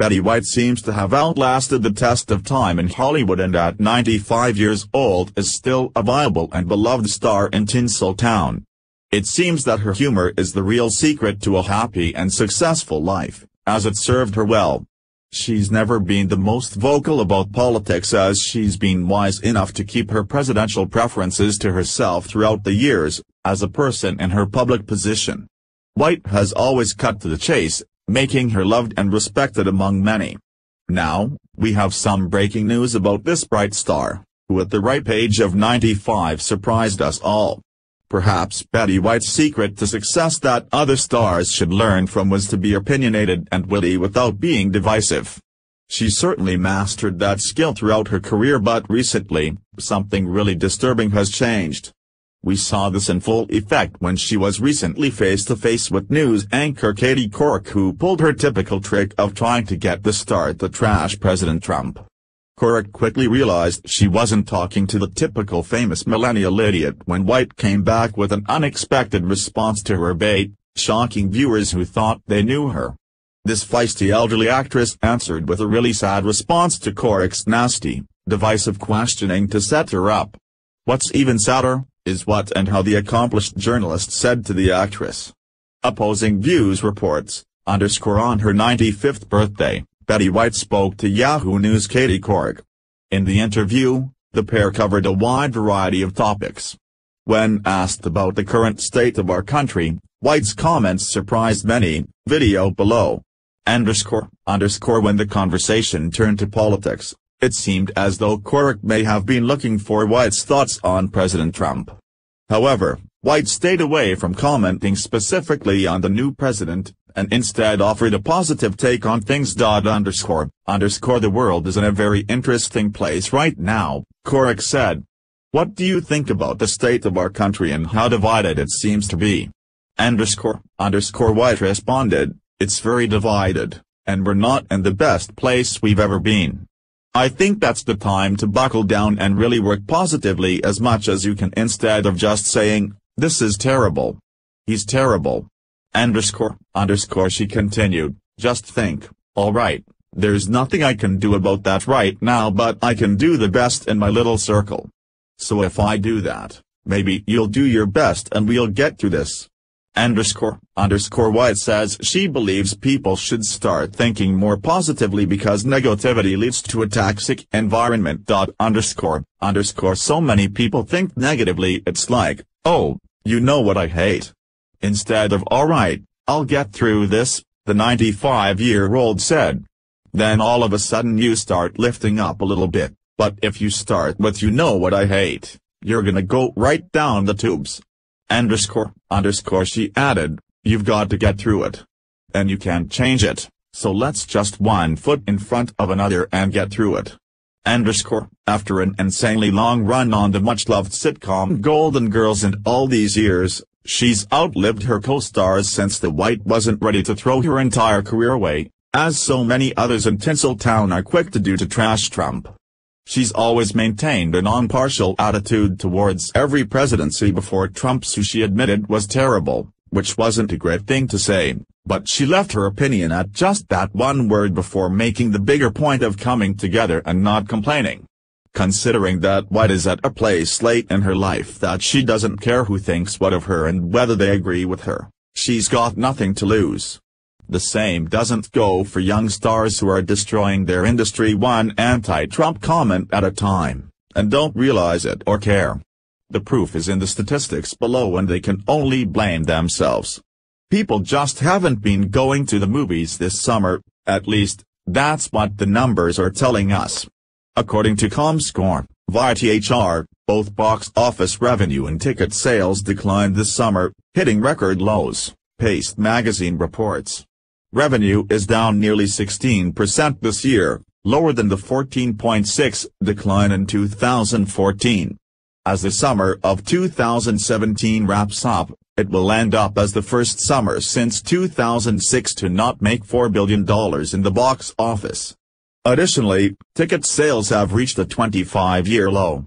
Betty White seems to have outlasted the test of time in Hollywood and at 95 years old is still a viable and beloved star in Tinseltown. It seems that her humor is the real secret to a happy and successful life, as it served her well. She's never been the most vocal about politics as she's been wise enough to keep her presidential preferences to herself throughout the years, as a person in her public position. White has always cut to the chase, making her loved and respected among many. Now, we have some breaking news about this bright star, who at the ripe age of 95 surprised us all. Perhaps Betty White's secret to success that other stars should learn from was to be opinionated and witty without being divisive. She certainly mastered that skill throughout her career but recently, something really disturbing has changed. We saw this in full effect when she was recently face-to-face -face with news anchor Katie Couric who pulled her typical trick of trying to get the star to trash President Trump. Couric quickly realized she wasn't talking to the typical famous millennial idiot when White came back with an unexpected response to her bait, shocking viewers who thought they knew her. This feisty elderly actress answered with a really sad response to Couric's nasty, divisive questioning to set her up. What's even sadder, is what and how the accomplished journalist said to the actress. Opposing views reports, underscore on her 95th birthday, Betty White spoke to Yahoo News Katie Couric. In the interview, the pair covered a wide variety of topics. When asked about the current state of our country, White's comments surprised many, video below. Underscore, underscore when the conversation turned to politics, it seemed as though Couric may have been looking for White's thoughts on President Trump. However, White stayed away from commenting specifically on the new president, and instead offered a positive take on things. Underscore, underscore the world is in a very interesting place right now, Couric said. What do you think about the state of our country and how divided it seems to be? Underscore, underscore White responded, it's very divided, and we're not in the best place we've ever been. I think that's the time to buckle down and really work positively as much as you can instead of just saying, this is terrible. He's terrible. Underscore, underscore she continued, just think, alright, there's nothing I can do about that right now but I can do the best in my little circle. So if I do that, maybe you'll do your best and we'll get through this. Underscore, underscore White says she believes people should start thinking more positively because negativity leads to a toxic environment. Underscore, underscore so many people think negatively it's like, oh, you know what I hate. Instead of alright, I'll get through this, the 95-year-old said. Then all of a sudden you start lifting up a little bit, but if you start with you know what I hate, you're gonna go right down the tubes. Underscore, underscore she added, you've got to get through it. And you can't change it, so let's just one foot in front of another and get through it. Underscore, after an insanely long run on the much-loved sitcom Golden Girls and all these years, She's outlived her co-stars since the White wasn't ready to throw her entire career away, as so many others in Tinseltown are quick to do to trash Trump. She's always maintained a non-partial attitude towards every presidency before Trump's who she admitted was terrible, which wasn't a great thing to say, but she left her opinion at just that one word before making the bigger point of coming together and not complaining considering that White is at a place late in her life that she doesn't care who thinks what of her and whether they agree with her, she's got nothing to lose. The same doesn't go for young stars who are destroying their industry one anti-Trump comment at a time, and don't realize it or care. The proof is in the statistics below and they can only blame themselves. People just haven't been going to the movies this summer, at least, that's what the numbers are telling us. According to ComScore, VTHR, both box office revenue and ticket sales declined this summer, hitting record lows, Paste magazine reports. Revenue is down nearly 16% this year, lower than the 14.6 decline in 2014. As the summer of 2017 wraps up, it will end up as the first summer since 2006 to not make $4 billion in the box office. Additionally, ticket sales have reached a 25-year low.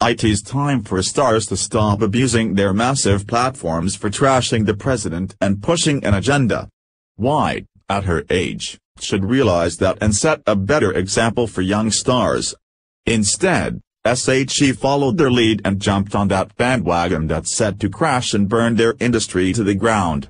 It's time for stars to stop abusing their massive platforms for trashing the president and pushing an agenda. White, at her age, should realize that and set a better example for young stars. Instead, SHE followed their lead and jumped on that bandwagon that's set to crash and burn their industry to the ground.